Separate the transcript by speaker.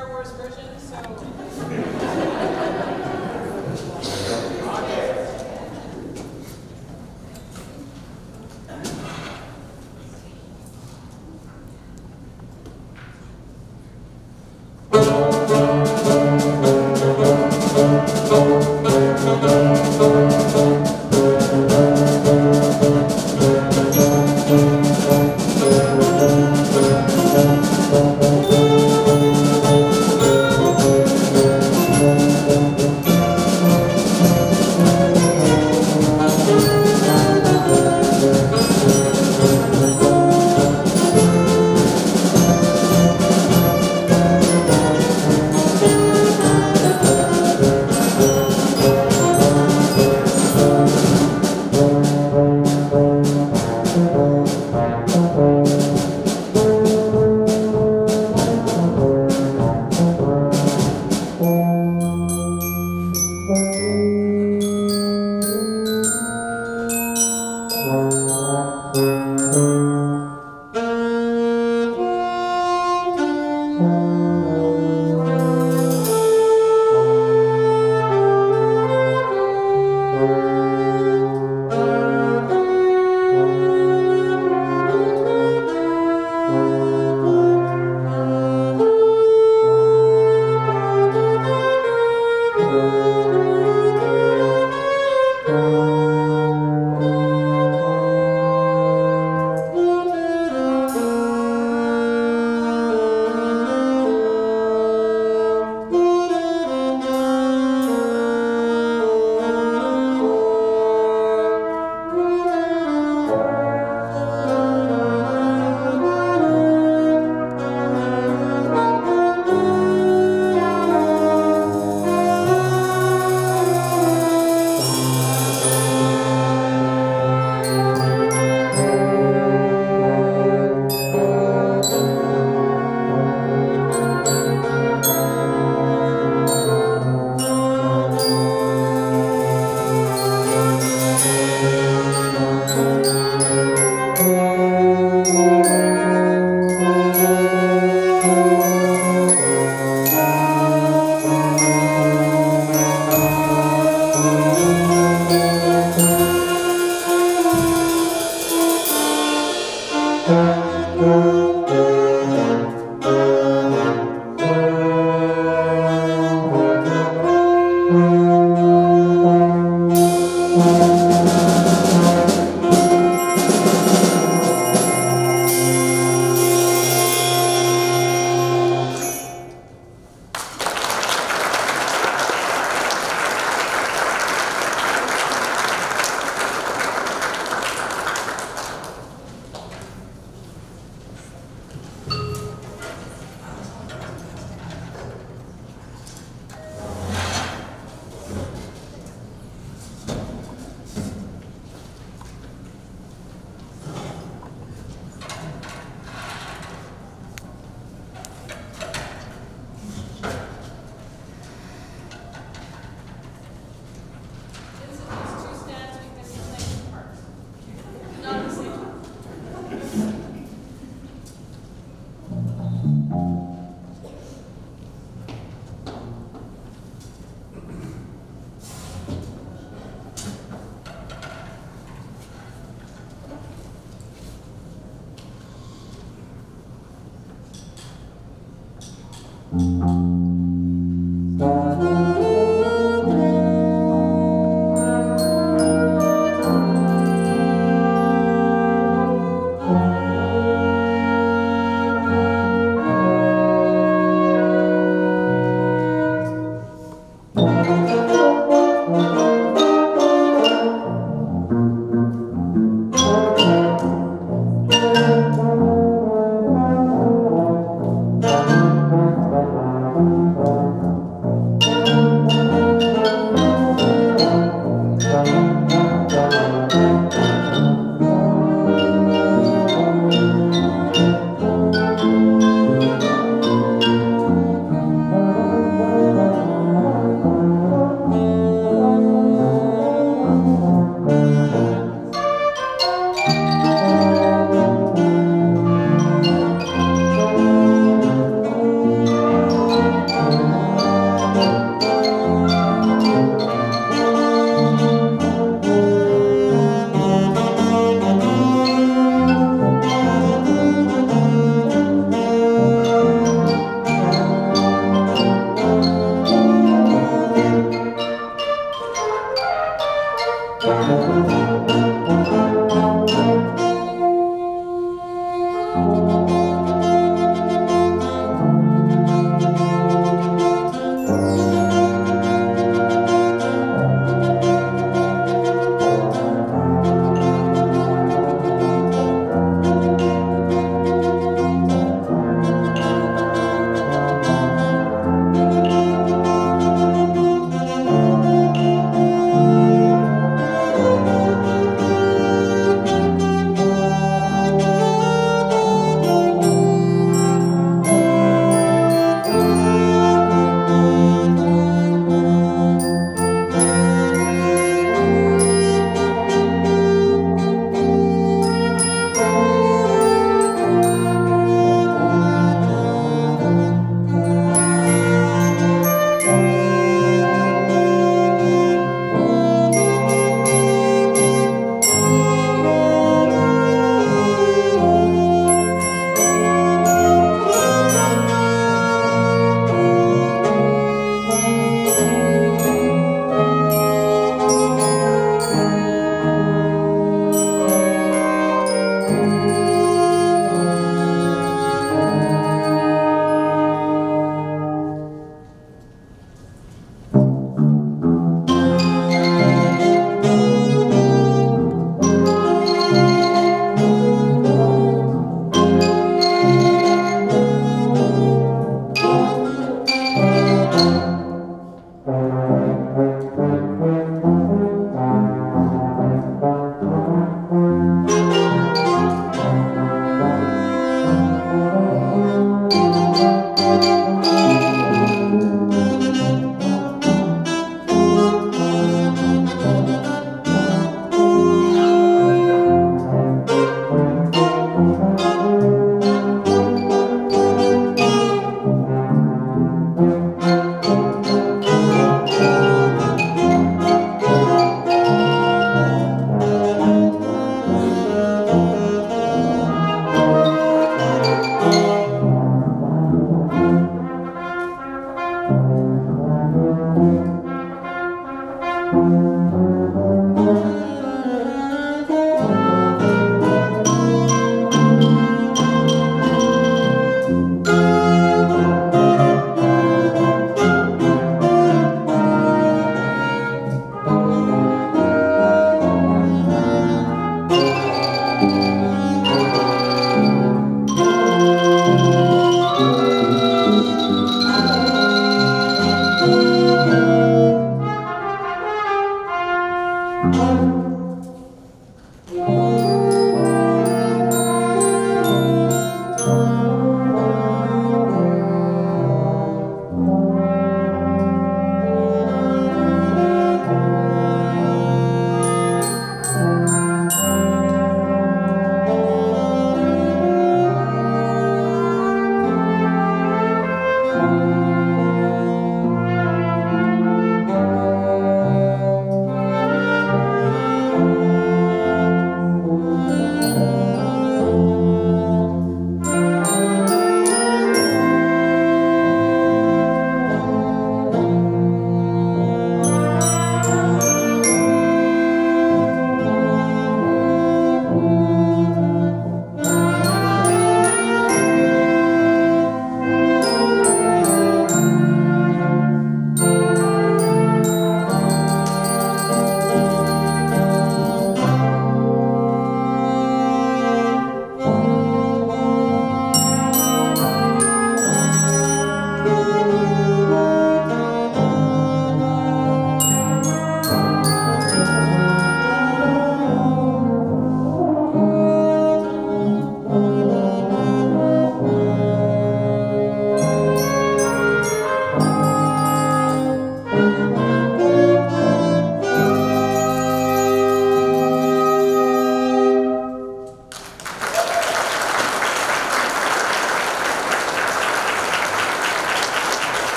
Speaker 1: Star Wars version, so